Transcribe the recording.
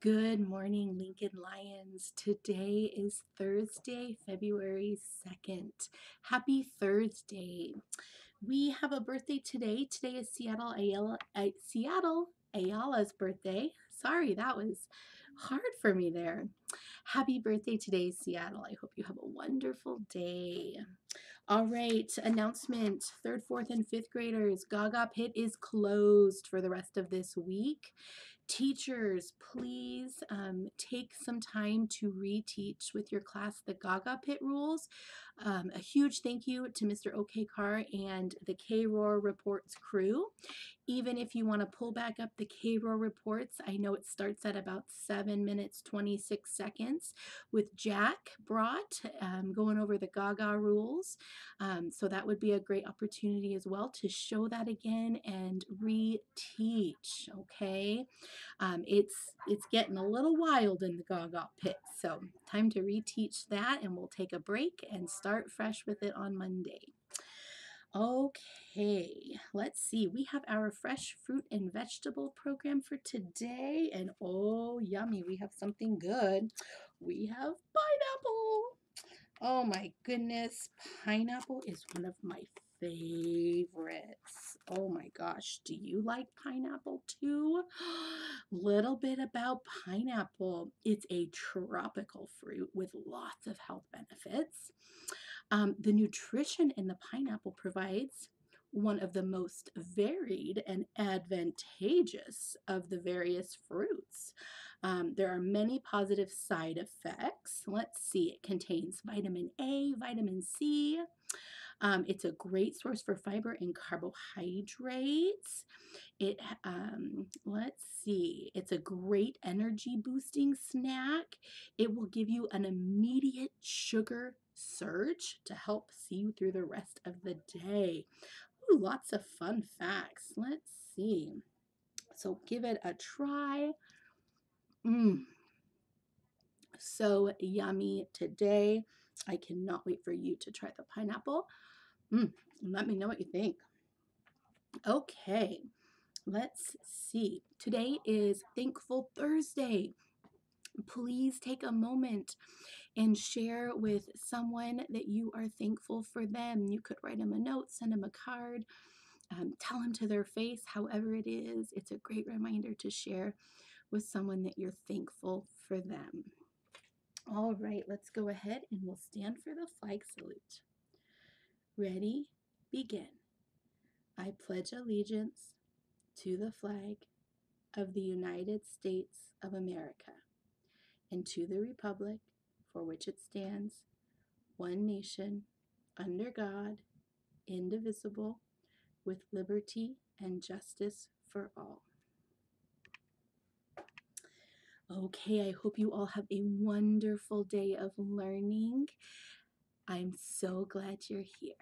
Good morning, Lincoln Lions. Today is Thursday, February 2nd. Happy Thursday. We have a birthday today. Today is Seattle Ayala, uh, Seattle Ayala's birthday. Sorry, that was hard for me there. Happy birthday today, Seattle. I hope you have a wonderful day. All right, announcement. Third, fourth, and fifth graders. Gaga Pit is closed for the rest of this week. Teachers, please um, take some time to reteach with your class the Gaga Pit rules. Um, a huge thank you to Mr. OK Carr and the K-Roar Reports crew. Even if you want to pull back up the K-Roar Reports, I know it starts at about 7 minutes 26 seconds with Jack Brought um, going over the Gaga rules. Um, so that would be a great opportunity as well to show that again and reteach, okay? Um, it's, it's getting a little wild in the Gaga pit, so time to reteach that and we'll take a break and start fresh with it on Monday. Okay, let's see. We have our fresh fruit and vegetable program for today. And oh, yummy, we have something good. We have pineapple. Oh my goodness, pineapple is one of my favorites. Oh my gosh, do you like pineapple too? Little bit about pineapple. It's a tropical fruit with lots of health benefits. Um, the nutrition in the pineapple provides one of the most varied and advantageous of the various fruits. Um, there are many positive side effects. Let's see, it contains vitamin A, vitamin C. Um, it's a great source for fiber and carbohydrates. It, um, let's see, it's a great energy boosting snack. It will give you an immediate sugar surge to help see you through the rest of the day. Ooh, lots of fun facts. Let's see. So give it a try. Mmm. So yummy today. I cannot wait for you to try the pineapple. Mmm. Let me know what you think. Okay. Let's see. Today is Thankful Thursday please take a moment and share with someone that you are thankful for them. You could write them a note, send them a card, um, tell them to their face, however it is. It's a great reminder to share with someone that you're thankful for them. All right, let's go ahead and we'll stand for the flag salute. Ready? Begin. I pledge allegiance to the flag of the United States of America and to the republic for which it stands, one nation, under God, indivisible, with liberty and justice for all. Okay, I hope you all have a wonderful day of learning. I'm so glad you're here.